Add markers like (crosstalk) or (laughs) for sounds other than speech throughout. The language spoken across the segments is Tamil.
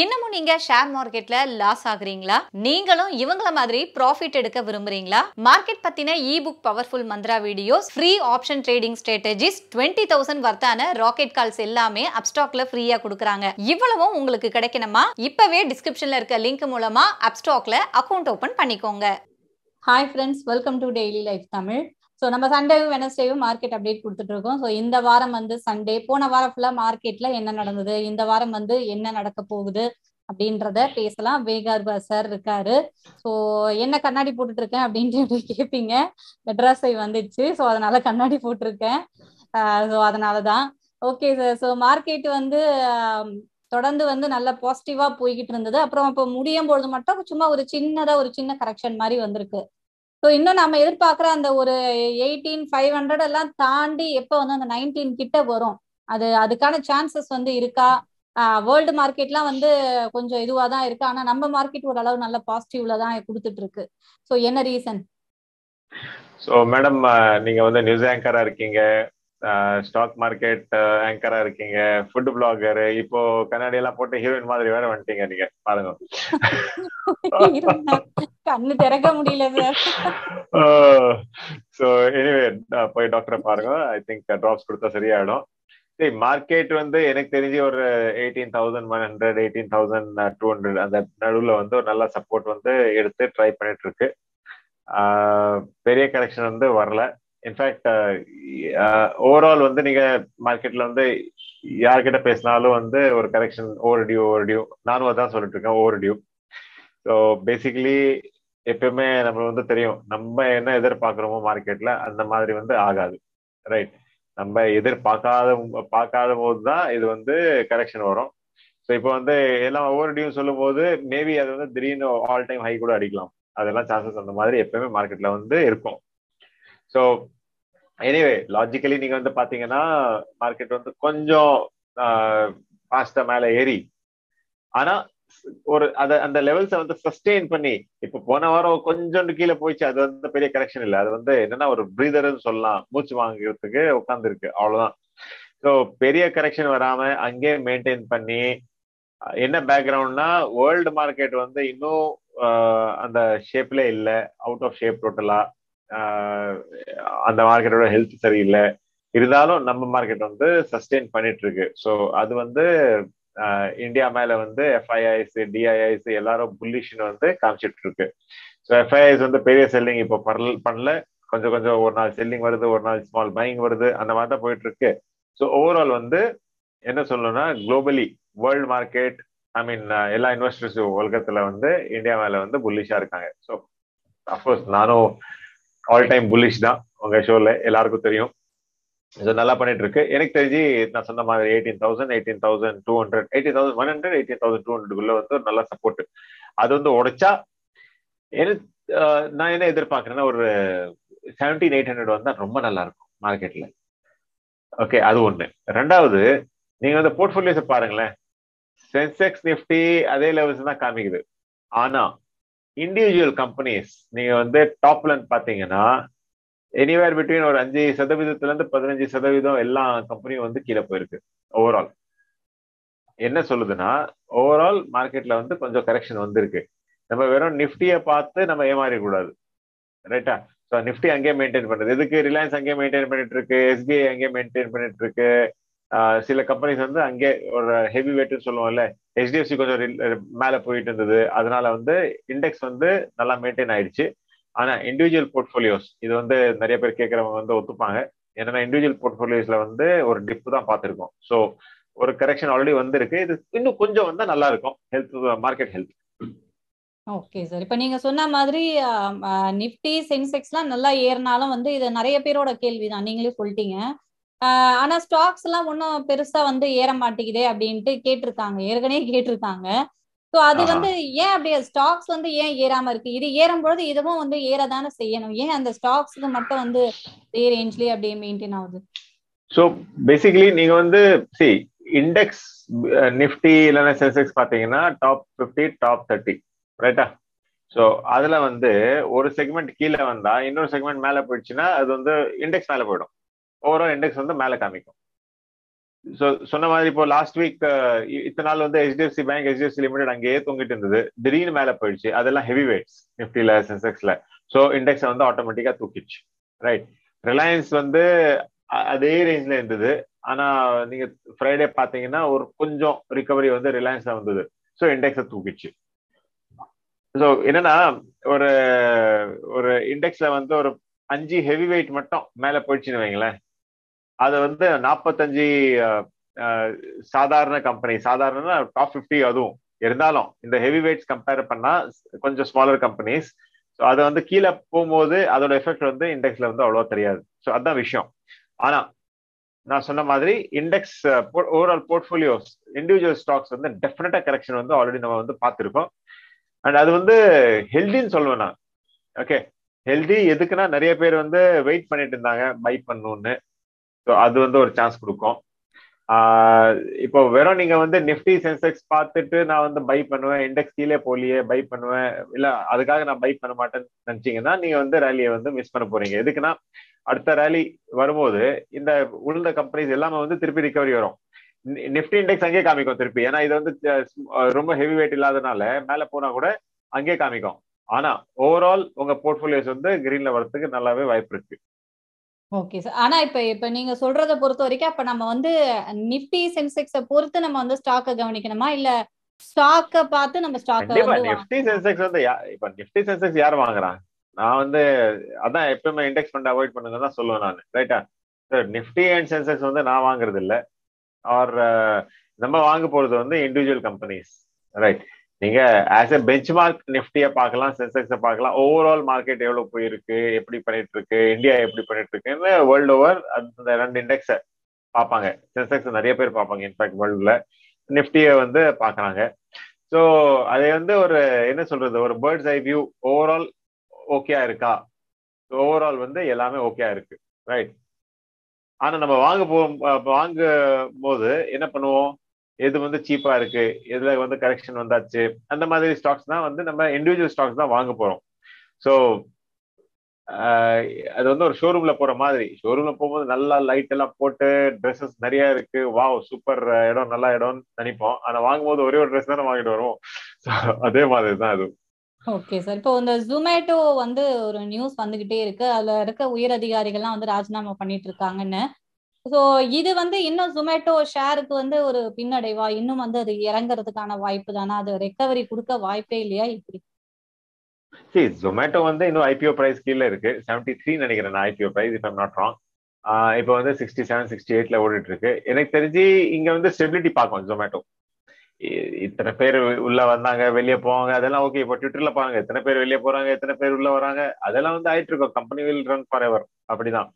இன்னமும் நீங்க ஷேர் மார்க்கெட்ல லாஸ் ஆகுறீங்களா? நீங்களும் இவங்கள மாதிரி ப்ராஃபிட் எடுக்க விரும்புறீங்களா? மார்க்கெட் பத்தின இ book powerful Mantra videos free option trading strategies twenty thousand வர்த்தான rocket calls எல்லாமே அப்ஸ்டாக்ல ஃப்ரீயா கொடுக்குறாங்க. இவ்வளவும் உங்களுக்கு கிடைக்கணுமா? இப்பவே டிஸ்கிரிப்ஷன்ல இருக்க லிங்க் மூலமா அப்ஸ்டாக்ல அக்கௌண்ட் ஓபன் பண்ணிக்கோங்க. Hi friends welcome to daily life Tamil so நம்ம சண்டேவும் வெனஸ்டேவும் மார்க்கெட் அப்டேட் கொடுத்துட்டு இருக்கோம் ஸோ இந்த வாரம் வந்து சண்டே போன வாரம் ஃபுல்லாக மார்க்கெட்ல என்ன நடந்தது? இந்த வாரம் வந்து என்ன நடக்க போகுது? அப்படின்றத பேசலாம். வேகார்பா சார் இருக்காரு. ஸோ என்ன கண்ணாடி போட்டுட்டு இருக்கேன் அப்படின்ட்டு கேட்பீங்க மெட்ராஸை வந்துச்சு. ஸோ அதனால கண்ணாடி போட்டிருக்கேன். ஸோ அதனால தான் ஓகே சார் ஸோ மார்க்கெட் வந்து தொடர்ந்து வந்து நல்ல பாசிட்டிவா போய்கிட்டு இருந்தது அப்புறம் இப்போ முடியும் பொழுது மட்டும் சும்மா ஒரு சின்னதா ஒரு சின்ன கரெக்ஷன் மாதிரி வந்திருக்கு. ஸோ இன்னும் நம்ம எதிர்பார்க்குற அந்த ஒரு எயிட்டீன் ஃபைவ் ஹண்ட்ரட் எல்லாம் தாண்டி எப்போ வந்து அந்த நைன்டீன் கிட்ட வரும்? அது அதுக்கான சான்சஸ் வந்து இருக்கா? வேர்ல்டு மார்க்கெட்லாம் வந்து கொஞ்சம் இதுவாக தான் இருக்கு. ஆனால் நம்ம மார்க்கெட் ஓரளவு நல்ல பாசிட்டிவ்ல தான் கொடுத்துட்டு இருக்கு ஸோ என்ன ரீசன் ஸோ மேடம் நீங்க வந்து நியூஸ் ஆங்கரா இருக்கீங்க. ஸ்டாக் மார்க்கெட் ஆங்கரா இருக்கீங்க. ஃபுட் பிளாகர் இப்போ கண்ணாடி எல்லாம் போட்டு ஹீரோயின் மாதிரி வேற வந்துட்டீங்க நீங்க. பாருங்க. (laughs) (laughs) கண்ணு திறக்க முடியல சோ எனிவே (laughs) போய் டாக்டரை பாருங்க. ஐ திங்க் ட்ராப்ஸ் கொடுத்தா சரியாயிடும். சரி மார்க்கெட் வந்து எனக்கு தெரிஞ்சு ஒரு eighteen thousand one hundred eighteen thousand two hundred அந்த நடுவில் வந்து ஒரு நல்ல சப்போர்ட் வந்து எடுத்து ட்ரை பண்ணிட்டு இருக்கு பெரிய கரெக்ஷன் வந்து வரல. இன்ஃபேக்ட் ஓவரால் வந்து நீங்க மார்க்கெட்ல வந்து யார்கிட்ட பேசினாலும் வந்து ஒரு correction over due over due நானும் அதான் சொல்லிட்டு இருக்கேன் ஓவர் டியூ ஸோ பேசிக்கலி எப்பயுமே நம்ம வந்து தெரியும் நம்ம என்ன எதிர்பார்க்குறோமோ மார்க்கெட்ல அந்த மாதிரி வந்து ஆகாது ரைட் நம்ம எதிர்பார்க்காத பார்க்காத போது தான் இது வந்து கரெக்ஷன் வரும். ஸோ இப்போ வந்து எல்லாம் ஒவ்வொரு டியூ சொல்லும் போது மேபி அது வந்து திடீர்னு ஆல் டைம் ஹை கூட அடிக்கலாம். அதெல்லாம் சான்சஸ் அந்த மாதிரி எப்பயுமே மார்க்கெட்ல வந்து இருக்கும். ஸோ எனிவே லாஜிக்கலி நீங்க வந்து பாத்தீங்கன்னா மார்க்கெட் வந்து கொஞ்சம் ஃபாஸ்டா மேல ஏறி ஆனா ஒரு அத அந்த லெவல்ஸை வந்து சஸ்டெயின் பண்ணி இப்ப போன வாரம் கொஞ்சோண்டு கீழே போயிடுச்சு அது வந்து பெரிய கரெக்ஷன் இல்லை. அது வந்து என்னன்னா ஒரு பிரீதர்னு சொல்லலாம். மூச்சு வாங்குறதுக்கு உட்காந்துருக்கு அவ்வளவுதான். ஸோ பெரிய கரெக்ஷன் வராம அங்கேயே மெயின்டைன் பண்ணி என்ன பேக்ரவுண்ட்னா வேர்ல்டு மார்க்கெட் வந்து இன்னும் அந்த ஷேப்ல இல்லை. அவுட் ஆஃப் ஷேப் டோட்டலா அந்த மார்க்கெட்டோட ஹெல்த் சரியில்லை. இருந்தாலும் நம்ம மார்க்கெட் வந்து சஸ்டெயின் பண்ணிட்டு இருக்கு. ஸோ அது வந்து இந்தியா மேல வந்து எஃப்ஐஐஸ் டிஐஐஸ் எல்லாரும் புல்லிஷ்னு வந்து காமிச்சிட்டு இருக்கு. ஸோ எஃப்ஐஐஸ் வந்து பெரிய செல்லிங் இப்போ பண்ணல பண்ணல. கொஞ்சம் கொஞ்சம் ஒரு நாள் செல்லிங் வருது ஒரு நாள் ஸ்மால் பையிங் வருது. அந்த மாதிரி தான் போயிட்டு இருக்கு. ஸோ ஓவரால் வந்து என்ன சொல்லணும்னா globally world market I mean எல்லா இன்வெஸ்டர்ஸ் உலகத்துல வந்து இந்தியா மேல வந்து புல்லிஷா இருக்காங்க. ஸோ அஃப்கோர்ஸ் நானும் ஆல் டைம் புல்லிஷ் தான் உங்க ஷோல எல்லாருக்கும் தெரியும். இது நல்லா பண்ணிட்டு இருக்கு எனக்கு தெரிஞ்சு நான் சொன்ன மாதிரி eighteen thousand eighteen thousand two hundred eighteen thousand one hundred eighteen thousand two ஹண்ட்ரட்குள்ள வந்து ஒரு நல்ல சப்போர்ட் அது வந்து உடைச்சா எனக்கு நான் என்ன எதிர்பார்க்கறேன்னா ஒரு செவன்டீன் எயிட் ஹண்ட்ரட் வந்தா ரொம்ப நல்லா இருக்கும் மார்க்கெட்ல ஓகே அது ஒண்ணு. ரெண்டாவது நீங்க அந்த போர்ட்ஃபோலியோஸை பாருங்களேன். சென்செக்ஸ் நிஃப்டி அதே லெவல்ஸ் தான் காமிக்குது. ஆனா இண்டிவிஜுவல் கம்பெனிஸ் நீங்க வந்து டாப்லன்னு பாத்தீங்கன்னா எனிவேர் பிட்வீன் ஒரு அஞ்சு சதவீதத்துல இருந்து பதினஞ்சு சதவீதம் எல்லா கம்பெனியும் வந்து கீழே போயிருக்கு ஓவரால் என்ன சொல்லுதுன்னா ஓவரால் மார்க்கெட்ல வந்து கொஞ்சம் கரெக்ஷன் வந்திருக்கு. நம்ம வெறும் நிஃப்டியை பார்த்து நம்ம ஏமாறி கூடாது ரைட்டா ஸோ நிஃப்டி அங்கேயே மெயின்டைன் பண்றது எதுக்கு ரிலையன்ஸ் அங்கேயே மெயின்டைன் பண்ணிட்டு இருக்கு எஸ்பிஐ அங்கேயே மெயின்டைன் பண்ணிட்டு இருக்கு சில கம்பெனிஸ் வந்து அங்கே ஒரு ஹெவி வெயிட்னு சொல்லுவோம்ல ஹெச்டிஎஃப்சி கொஞ்சம் மேல போயிட்டு இருந்தது. அதனால வந்து இண்டெக்ஸ் வந்து நல்லா மெயின்டைன் ஆயிடுச்சு. ஆனா இண்டிவிஜுவல் போர்ட்ஃபோலியோஸ் இது வந்து நிறைய பேர் கேட்கறவங்க வந்து ஒத்துப்பாங்க. ஏன்னா இண்டிவிஜுவல் போர்ட்ஃபோலியோஸ்ல வந்து ஒரு டிப் தான் பார்த்துருக்கோம். ஸோ ஒரு கரெக்ஷன் ஆல்ரெடி வந்திருக்கு. இது இன்னும் கொஞ்சம் வந்தா நல்லா இருக்கும். Health market health okay sir இப்போ நீங்க சொன்ன மாதிரி நிப்டி சென்செக்ஸ்லாம் நல்லா ஏறினாலும் வந்து இது நிறைய பேரோட கேள்விதான். நீங்களே சொல்லிட்டீங்க. ஆனா ஸ்டாக்ஸ் எல்லாம் ஒன்றும் பெருசா வந்து ஏற மாட்டேங்குதே அப்படின்ட்டு கேட்டிருக்காங்க. ஏற்கனவே கேட்டிருக்காங்க. ஸோ அது வந்து ஏன் அப்படியே ஸ்டாக்ஸ் வந்து ஏன் ஏறாம இருக்கு? இது ஏறும் பொழுது இதுவும் வந்து ஏறதானே செய்யணும். ஏன் அந்த ஸ்டாக்ஸ்க்கு மட்டும் வந்து இதே ரேஞ்ச்லயே அப்படியே மெயின்டைன் ஆகுது? ஸோ பேசிக்கலி நீங்க வந்து சி இண்டெக்ஸ் நிஃப்டி இல்லைன்னா சென்செக்ஸ் பாத்தீங்கன்னா டாப் ஃபிஃப்டி டாப் தேர்ட்டி ரைட்டா ஸோ அதுல வந்து ஒரு செக்மெண்ட் கீழே வந்தா இன்னொரு செக்மெண்ட் மேல போயிடுச்சுன்னா அது வந்து இண்டெக்ஸ் மேல போயிடும். ஓவரால் இண்டெக்ஸ் வந்து மேல காமிக்கும். சொன்ன மாதிரி இப்போ லாஸ்ட் வீக் uh, இத்தனை நாள் வந்து ஹெச்டிஎஃப்சி பேங்க் ஹெச்டிஎஃப்சி லிமிடெட் அங்கேயே தொங்கிட்டு இருந்தது. திடீர்னு மேல போயிடுச்சு. அதெல்லாம் ஹெவி வெயிட்ஸ் நிப்டில சென்செக்ஸ்ல ஸோ இண்டெக்ஸ் வந்து ஆட்டோமேட்டிக்கா தூக்கிடுச்சு. ரைட் ரிலையன்ஸ் வந்து அதே ரேஞ்ச்ல இருந்தது. ஆனா நீங்க ஃப்ரைடே பாத்தீங்கன்னா ஒரு கொஞ்சம் ரிகவரி வந்து ரிலையன்ஸ்ல வந்தது. ஸோ இண்டெக்ஸை தூக்கிச்சு ஸோ என்னன்னா ஒரு ஒரு இண்டெக்ஸ்ல வந்து ஒரு அஞ்சு ஹெவி வெயிட் மட்டும் மேல போயிடுச்சுன்னு வைங்களேன். அது வந்து நாற்பத்தஞ்சு சாதாரண கம்பெனி சாதாரண டாப் ஃபிஃப்டி அதுவும். இருந்தாலும் இந்த ஹெவி வெயிட்ஸ் கம்பேர் பண்ணா கொஞ்சம் ஸ்மாலர் கம்பெனிஸ் ஸோ அதை வந்து கீழே போகும்போது அதோட எஃபெக்ட் வந்து இண்டெக்ஸ்ல வந்து அவ்வளோ தெரியாது. ஸோ அதுதான் விஷயம். ஆனா நான் சொன்ன மாதிரி index overall portfolios individual stocks வந்து டெஃபினட்டா கரெக்ஷன் வந்து ஆல்ரெடி நம்ம வந்து பார்த்துருக்கோம். அண்ட் அது வந்து ஹெல்தின்னு சொல்லுவேன் நான். ஓகே ஹெல்தி எதுக்குன்னா நிறைய பேர் வந்து வெயிட் பண்ணிட்டு இருந்தாங்க பை பண்ணணும்னு. ஸோ அது வந்து ஒரு சான்ஸ் கொடுக்கும். இப்போ வெறும் நீங்க வந்து நிஃப்டி சென்செக்ஸ் பார்த்துட்டு நான் வந்து பை பண்ணுவேன் இண்டெக்ஸ் கீழே போலியே பை பண்ணுவேன் இல்ல அதுக்காக நான் பை பண்ண மாட்டேன்னு நினைச்சீங்கன்னா நீங்க வந்து ரேலியை வந்து மிஸ் பண்ண போறீங்க. எதுக்குன்னா அடுத்த ரேலி வரும்போது இந்த உளுந்த கம்பெனிஸ் எல்லாமே வந்து திருப்பி ரிகவரி வரும். நிஃப்டி இண்டெக்ஸ் அங்கேயே காமிக்கும் திருப்பி. ஏன்னா இது வந்து ரொம்ப ஹெவி வெயிட் இல்லாதனால மேல போனா கூட அங்கேயே காமிக்கும். ஆனா ஓவரால் உங்க போர்ட்போலியோஸ் வந்து கிரீன்ல வரதுக்கு நல்லாவே வாய்ப்பு இருக்கு. ஓகே சார் ஆனா இப்ப இப்ப நீங்க சொல்றத பொறுத்த வரைக்கும் அப்ப நம்ம வந்து நிப்டி சென்செக்ஸ பொறுத்து நம்ம வந்து ஸ்டாக்க கவனிக்கணுமா? இல்ல ஸ்டாக்க பார்த்து நம்ம ஸ்டாக்க நிப்டி சென்செக்ஸ் வந்து இப்ப நிப்டி சென்செக்ஸ் யார் வாங்குறான்? நான் வந்து அதான் எப்பவுமே இண்டெக்ஸ் ஃபண்ட் அவாய்ட் பண்ணுங்க தான் சொல்லுவேன் நான். ரைட்டா சார் நிப்டி அண்ட் சென்செக்ஸ் வந்து நான் வாங்குறது இல்ல ஆர் நம்ம வாங்க போறது வந்து இண்டிவிஜுவல் கம்பெனிஸ் ரைட் நீங்க ஆஸ் எ பெஞ்ச் மார்க் நிஃப்டியை பார்க்கலாம் சென்செக்ஸை பார்க்கலாம். ஓவரால் மார்க்கெட் எவ்வளவு போயிருக்கு எப்படி பண்ணிட்டு இருக்கு இந்தியா எப்படி பண்ணிட்டு இருக்குன்னு வேர்ல்டு ஓவர் அந்த ரெண்டு இண்டெக்ஸை பார்ப்பாங்க. சென்செக்ஸ் நிறைய பேர் பார்ப்பாங்க இன்ஃபேக்ட் வேர்ல்டுல நிஃப்டியை வந்து பாக்குறாங்க ஸோ அதை வந்து ஒரு என்ன சொல்றது ஒரு பேர்ட்ஸ் ஐ வியூ ஓவரால் ஓகேயா இருக்கா? ஓவரால் வந்து எல்லாமே ஓகேயா இருக்கு ரைட் ஆனா நம்ம வாங்க போ வாங்கும் போது என்ன பண்ணுவோம்? எது வந்து சீப்பா இருக்கு? எதுல வந்து கரெக்ஷன் வந்தாச்சு? அந்த மாதிரி ஸ்டாக்ஸ் தான் வந்து நம்ம இண்டிவிஜுவல் ஸ்டாக்ஸ் தான் வாங்க போறோம். ஸோ அது வந்து ஒரு ஷோரூம்ல போற மாதிரி. ஷோரூம்ல போகும்போது நல்லா லைட் எல்லாம் போட்டு ட்ரெஸ்ஸஸ் நிறைய இருக்கு. வாவ் சூப்பர் இடம் நல்ல இடம்னு நினைப்போம். ஆனா வாங்கும்போது ஒரே ஒரு ட்ரெஸ் தானே வாங்கிட்டு வருவோம். அதே மாதிரி தான் அது. ஓகே சார் இப்போ இந்த ஜொமேட்டோ வந்து ஒரு நியூஸ் வந்துகிட்டே இருக்கு. அதுல இருக்க உயர் அதிகாரிகள்லாம் வந்து ராஜினாமா பண்ணிட்டு இருக்காங்கன்னு. ஸோ இது வந்து இன்னும் ஜொமேட்டோ ஷேருக்கு வந்து ஒரு பின்னடைவா? இன்னும் வந்து அது இறங்குறதுக்கான வாய்ப்பு தானா? அது ரெக்கவரி கொடுக்க வாய்ப்பே இல்லையா இப்படி? சரி ஜொமேட்டோ வந்து இன்னும் ஐபிஓ பிரைஸ் கீழே இருக்கு. செவன்டி த்ரீ நினைக்கிறேன் IPO price if not wrong இப்போ வந்து சிக்ஸ்டி செவன் சிக்ஸ்டி எயிட்ல ஓடிட்டு இருக்கு எனக்கு தெரிஞ்சு இங்க வந்து ஸ்டெபிலிட்டி பார்க்கும் ஜொமேட்டோ இத்தனை பேர் உள்ள வந்தாங்க வெளியே போவாங்க அதெல்லாம் ஓகே இப்போ ட்விட்டர்ல பாருங்க எத்தனை பேர் வெளியே போறாங்க எத்தனை பேர் உள்ள வராங்க. அதெல்லாம் வந்து ஆயிட்டு இருக்கும் company will run for ever அப்படிதான்.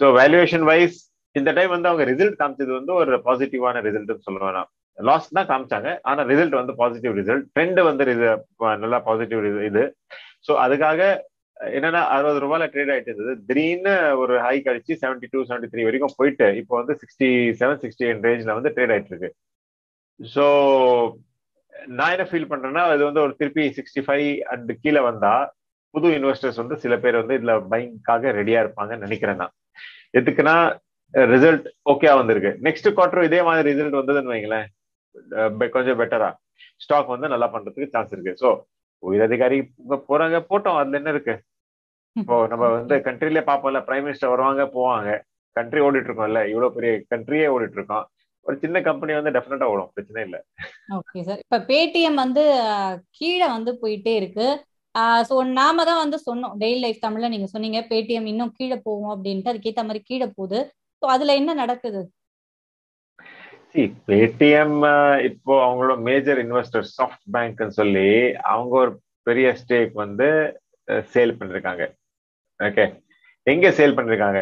ஸோ வேல்யூவேஷன் வைஸ் இந்த டைம் வந்து அவங்க ரிசல்ட் காமிச்சது வந்து ஒரு பாசிட்டிவான ரிசல்ட்னு சொல்லுவேன் நான் லாஸ் தான் காமிச்சாங்க ஆனா ரிசல்ட் வந்து பாசிட்டிவ் ரிசல்ட் ட்ரெண்ட் வந்து நல்லா பாசிட்டிவ் இது ஸோ அதுக்காக என்னன்னா அறுபது ரூபாயில ட்ரேட் ஆயிட்டு இருந்தது. திடீர்னு ஒரு ஹை கழிச்சு செவன்டி டூ செவன்டி த்ரீ வரைக்கும் போயிட்டு இப்போ வந்து சிக்ஸ்டி செவன் சிக்ஸ்டி எயிட் ரேஞ்ச்ல வந்து ட்ரேட் ஆயிட்டு இருக்கு. ஸோ நான் என்ன ஃபீல் பண்றேன்னா அது வந்து ஒரு திருப்பி சிக்ஸ்டி ஃபைவ் அண்ட் கீழே வந்தா புது இன்வெஸ்டர்ஸ் வந்து சில பேர் வந்து இதுல பைங்காக ரெடியா இருப்பாங்கன்னு நினைக்கிறேன் நான். எதுக்குன்னா ரிசல்ட் ஓகே வந்திருக்கு. நெக்ஸ்ட் குவார்டர் இதே மாதிரி ரிசல்ட் வந்ததுன்னு வைங்களேன் கொஞ்சம் பெட்டரா ஸ்டாக் வந்து நல்லா பண்றதுக்கு சான்ஸ் இருக்கு. ஸோ உயர் அதிகாரி போறாங்க போட்டோம். அதுல என்ன இருக்கு? இப்போ நம்ம வந்து கண்ட்ரில பார்ப்போம்ல பிரைம் மினிஸ்டர் வருவாங்க போவாங்க. கண்ட்ரி ஓடிட்டு இருக்கோம்ல இவ்வளவு பெரிய கண்ட்ரியே ஓடிட்டு இருக்கோம் ஒரு சின்ன கம்பெனி வந்து டெஃபினட்டா ஓடும் பிரச்சனை இல்ல. ஓகே சார் இப்ப பேடிஎம் வந்து கீழே வந்து போயிட்டே இருக்கு. ஸோ நாம தான் வந்து சொன்னோம் டெய்லி லைஃப் தமிழ்ல நீங்க சொன்னீங்க பேடிஎம் இன்னும் கீழே போகும் அப்படின்ட்டு. அதுக்கேற்ற மாதிரி கீழே போகுது. ஸோ அதுல என்ன நடக்குது? பேடிஎம் uh, இப்போ அவங்களோட மேஜர் இன்வெஸ்டர் சாஃப்ட் பேங்க்னு சொல்லி அவங்க ஒரு பெரிய ஸ்டேக் வந்து uh, சேல் பண்ணிருக்காங்க. ஓகே எங்க சேல் பண்ணிருக்காங்க?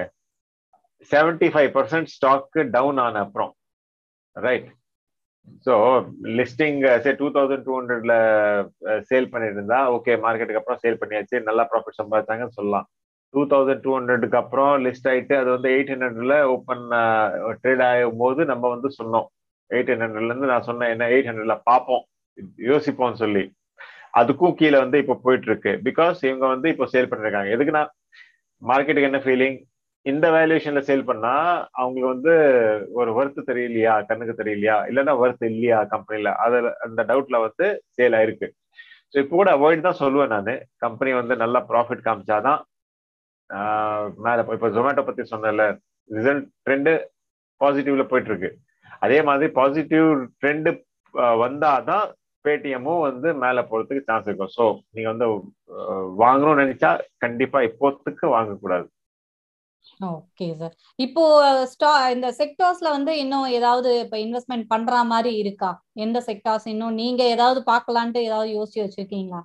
Seventy five percent stock down ஆன அப்புறம். ரைட் ஸோ லிஸ்டிங் சரி டூ தௌசண்ட் டூ ஹண்ட்ரட்ல சேல் பண்ணிட்டு இருந்தா ஓகே மார்க்கெட்டுக்கு அப்புறம் சேல் பண்ணியாச்சு நல்லா ப்ராஃபிட் சம்பாதிச்சாங்கன்னு சொல்லலாம். டூ தௌசண்ட் டூ ஹண்ட்ரடுக்கு அப்புறம் லிஸ்ட் ஆயிட்டு அது வந்து எயிட் ஹண்ட்ரட்ல ஓப்பன் ட்ரேட் ஆகும் போது நம்ம வந்து சொன்னோம். எயிட் ஹண்ட்ரட்ல இருந்து நான் சொன்னேன் என்ன எயிட் ஹண்ட்ரட்ல பார்ப்போம். யோசிப்போம்னு சொல்லி. அதுக்கும் கீழே வந்து இப்போ போயிட்டு இருக்கு பிகாஸ் இவங்க வந்து இப்போ சேல் பண்ணிருக்காங்க. எதுக்குன்னா மார்க்கெட்டுக்கு என்ன ஃபீலிங் இந்த வேல்யூஷன்ல சேல் பண்ணா அவங்களுக்கு வந்து ஒரு ஒர்த்து தெரியலையா? கண்ணுக்கு தெரியலையா? இல்லைன்னா ஒர்த்து இல்லையா கம்பெனில அதுல அந்த டவுட்ல வந்து சேல் ஆயிருக்கு. ஸோ இப்போ கூட அவாய்ட் தான் சொல்லுவேன் நான். கம்பெனி வந்து நல்லா ப்ராஃபிட் காமிச்சாதான் மேல இப்போ ஜொமேட்டோ பத்தி சொன்னல ரிசல்ட் ட்ரெண்டு பாசிட்டிவ்ல போயிட்டு இருக்கு அதே மாதிரி பாசிட்டிவ் ட்ரெண்டு வந்தாதான் பேடிஎம்மும் வந்து மேல போறதுக்கு சான்ஸ் இருக்கும். ஸோ நீங்க வந்து வாங்கணும்னு நினைச்சா கண்டிப்பா இப்போத்துக்கு வாங்கக்கூடாது. ஓகே சார் இப்போ ஸ்டா இந்த செக்டார்ஸ்ல வந்து இன்னும் ஏதாவது இப்ப இன்வெஸ்ட்மெண்ட் பண்ற மாதிரி இருக்கா? எந்த செக்டார்ஸ் இன்னும் நீங்க ஏதாவது பாக்கலான்ட்டு ஏதாவது யோசிச்சு வச்சிருக்கீங்களா?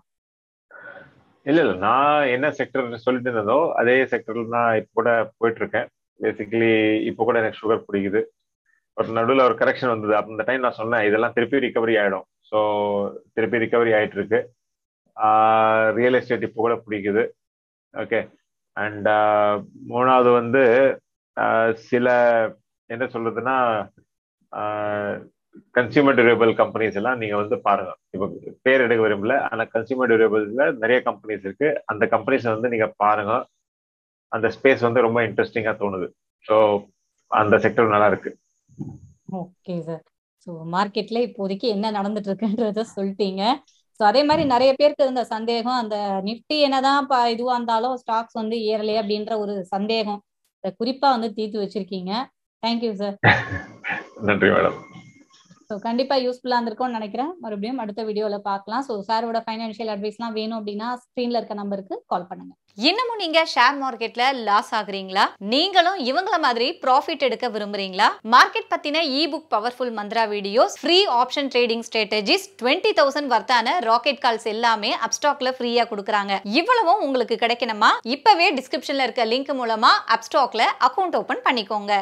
இல்ல இல்ல. நான் என்ன செக்டர் சொல்லிட்டு இருந்ததோ அதே செக்டர்ல தான் இப்போ கூட போயிட்டு இருக்கேன் பேசிக்கலி இப்போ கூட எனக்கு சுகர் பிடிக்குது. ஒரு நடுவில் ஒரு கரெக்ஷன் வந்தது. அந்த டைம் நான் சொன்னேன் இதெல்லாம் திருப்பி ரிகவரி ஆயிடும். ஸோ திருப்பி ரிகவரி ஆயிட்டு இருக்கு ரியல் எஸ்டேட் இப்போ கூட பிடிக்குது. ஓகே அண்ட் மூணாவது வந்து சில என்ன சொல்றதுன்னா கன்சியூமர் டியூரபிள் கம்பெனிஸ் எல்லாம் நீங்க வந்து பாருங்க. இப்போ பேர் எடுக்க விரும்பல ஆனா கன்சியூமர் டியூரபிள்ஸ்ல நிறைய கம்பெனிஸ் இருக்கு. அந்த கம்பெனிஸ் வந்து நீங்க பாருங்க. அந்த ஸ்பேஸ் வந்து ரொம்ப இன்ட்ரெஸ்டிங்கா தோணுது. ஸோ அந்த செக்டர் நல்லா இருக்கு. ஓகே சார் ஸோ மார்க்கெட்ல இப்போதைக்கு என்ன நடந்துட்டு இருக்குன்றத சொல்லிட்டீங்க. ஸோ அதே மாதிரி நிறைய பேருக்கு இருந்த சந்தேகம் அந்த நிஃப்டி என்னதான் இதுவாக இருந்தாலும் ஸ்டாக்ஸ் வந்து ஏறலையே அப்படின்ற ஒரு சந்தேகம் குறிப்பா வந்து தீர்த்து வச்சிருக்கீங்க. தேங்க்யூ சார் (laughs) நன்றி மேடம் ஸோ கண்டிப்பா யூஸ்ஃபுல்லா இருந்திருக்கும்னு நினைக்கிறேன். மறுபடியும் அடுத்த வீடியோல பார்க்கலாம். ஸோ சாரோட ஃபைனான்ஷியல் அட்வைஸ்லாம் வேணும் அப்படின்னா ஸ்க்ரீனில் இருக்க நம்பருக்கு கால் பண்ணுங்க. இன்னமும் நீங்க ஷேர் மார்க்கெட்ல லாஸ் ஆகுறீங்களா? நீங்களும் இவங்கள மாதிரி ப்ராஃபிட் எடுக்க விரும்புறீங்களா? மார்க்கெட் பத்தின இ book powerful Mantra videos free option trading strategies twenty thousand வர்த்தான rocket calls எல்லாமே அப்ஸ்டாக்ல ஃப்ரீயா கொடுக்குறாங்க. இவ்வளவும் உங்களுக்கு கிடைக்கணுமா? இப்பவே டிஸ்கிரிப்ஷன்ல இருக்க லிங்க் மூலமா அப்ஸ்டாக்ல அக்கௌண்ட் ஓபன் பண்ணிக்கோங்க.